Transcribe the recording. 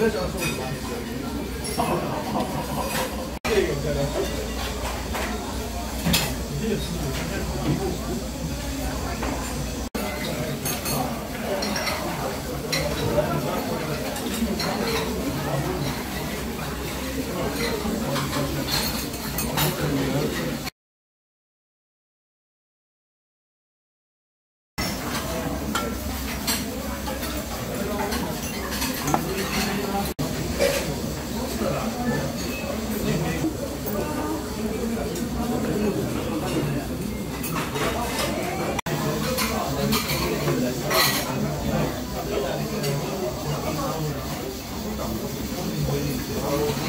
这个这个。